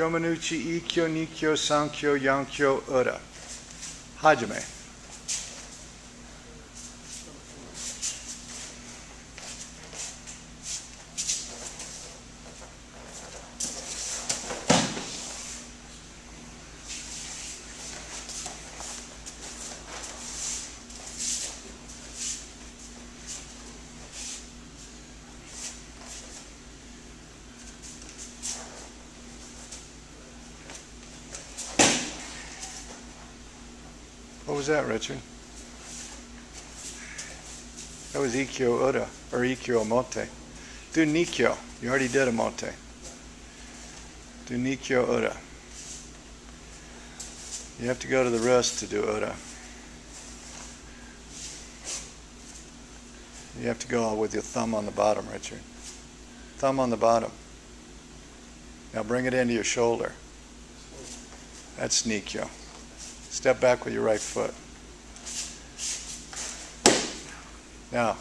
Shomenuchi Ikkyo Nikkyo Sankyo Yonkyo Ura. Hajime. What was that, Richard? That was Ikkyo Ura, or Ikkyo Omote. Do Nikkyo. You already did Omote. Do Nikkyo Ura. You have to go to the wrist to do Ura. You have to go with your thumb on the bottom, Richard. Thumb on the bottom. Now bring it into your shoulder. That's Nikkyo. Step back with your right foot. Now,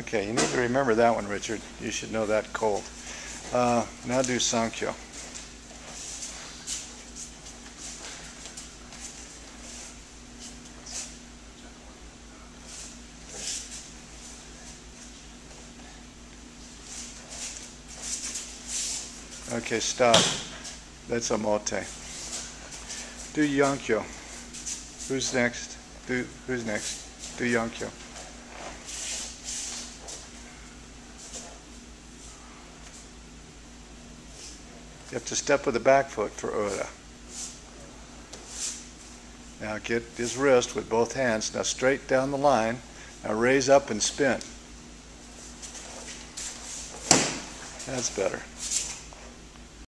okay, you need to remember that one, Richard. You should know that cold. Uh, now do Sankyo. Okay, stop. That's Omote. Do Yonkyo. Who's next? Do who's next? Do Yonkyo. You have to step with the back foot for Ura. Now get his wrist with both hands. Now straight down the line. Now raise up and spin. That's better.